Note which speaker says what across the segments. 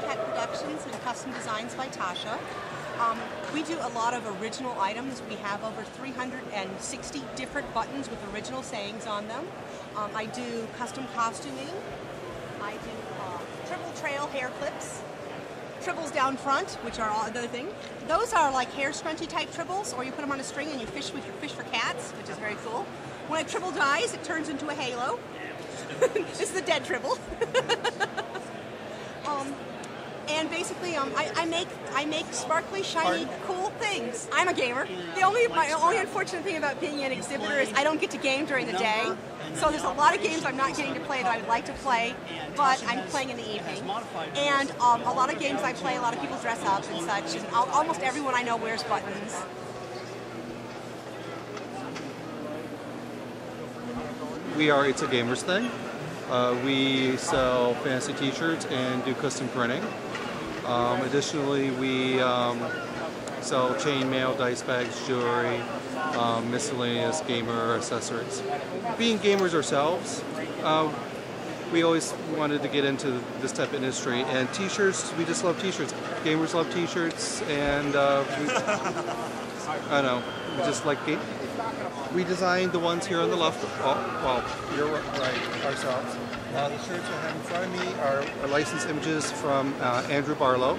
Speaker 1: Creations and Custom Designs by Tasha. Um, we do a lot of original items. We have over 360 different buttons with original sayings on them. Um, I do custom costuming. I do uh, Tribble Trail hair clips. Tribbles down front, which are another thing. Those are like hair scrunchy type tribbles, or you put them on a string and you fish with your fish for cats, which is very cool. When a tribble dies, it turns into a halo. this is a dead tribble. and basically, um, I, I, make I make sparkly, shiny, cool things. I'm a gamer. The only my only unfortunate thing about being an exhibitor is I don't get to game during the day. So there's a lot of games I'm not getting to play that I would like to play, but I'm playing in the evening. And um, a lot of games I play, a lot of people dress up and such. And almost everyone I know wears buttons.
Speaker 2: We are It's a Gamers Thing. Uh, we sell fancy t-shirts and do custom printing. Um, additionally, we um, sell chainmail, dice bags, jewelry, um, miscellaneous gamer accessories. Being gamers ourselves, uh, we always wanted to get into this type of industry. And t-shirts, we just love t-shirts. Gamers love t-shirts, and uh, we, I don't know, we just like game. We designed the ones here on the left. Well, well you're right, ourselves. Uh, the shirts I have in front of me are, are licensed images from uh, Andrew Barlow.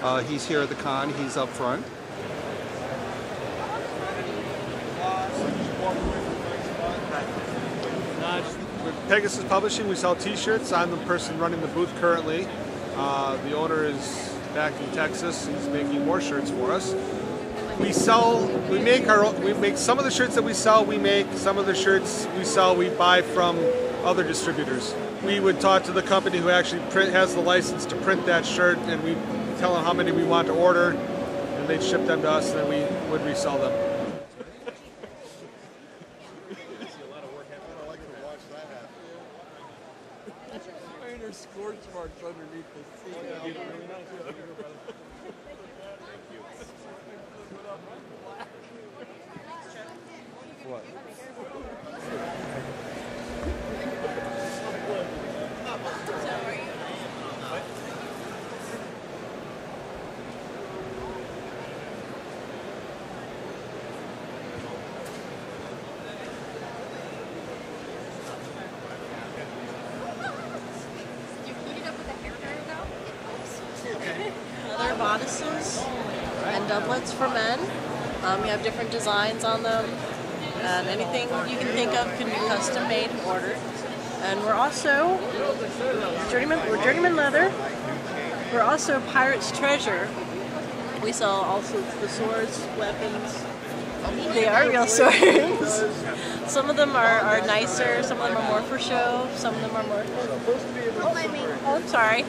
Speaker 2: Uh, he's here at the con. He's up front.
Speaker 3: With Pegasus Publishing, we sell T-shirts. I'm the person running the booth currently. Uh, the owner is back in Texas. He's making more shirts for us. We sell, we make our, we make some of the shirts that we sell. We make some of the shirts we sell. We buy from other distributors. We would talk to the company who actually print, has the license to print that shirt, and we tell them how many we want to order, and they'd ship them to us, and then we would resell them.
Speaker 4: scorch marks underneath the seat.
Speaker 5: Leather bodices and doublets for men. Um, we have different designs on them. And anything you can think of can be custom made and ordered. And we're also journeyman. We're journeyman leather. We're also pirate's treasure. We sell also the swords, weapons. They are real swords. some of them are, are nicer. Some of them are more for show. Some of them are more. Oh, I'm sorry.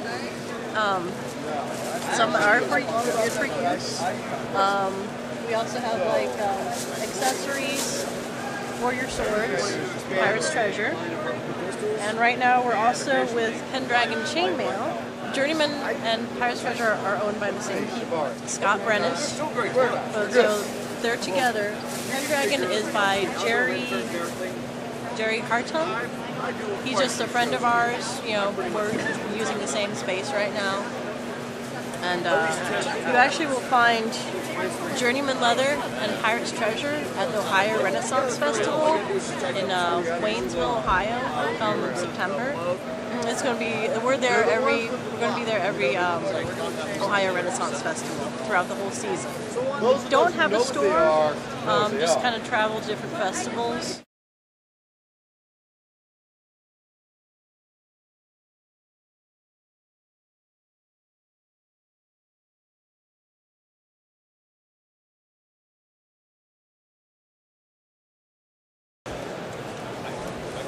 Speaker 5: Um, some are for, for use. Um, we also have like um, accessories for your swords, Pirate's Treasure. And right now we're also with Pendragon Chainmail. Journeyman and Pirate's Treasure are owned by the same people. Scott Brennan. So they're together. Pendragon is by Jerry Jerry Hartung. He's just a friend of ours. You know, we're using the same space right now. And uh, you actually will find Journeyman Leather and Pirate's Treasure at the Ohio Renaissance Festival in uh, Waynesville, Ohio, come September. It's going to be, we're there every, we're going to be there every um, Ohio Renaissance Festival throughout the whole season. We don't have a store, um, just kind of travel to different festivals.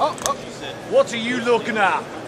Speaker 3: Oh, oh. What are you looking at?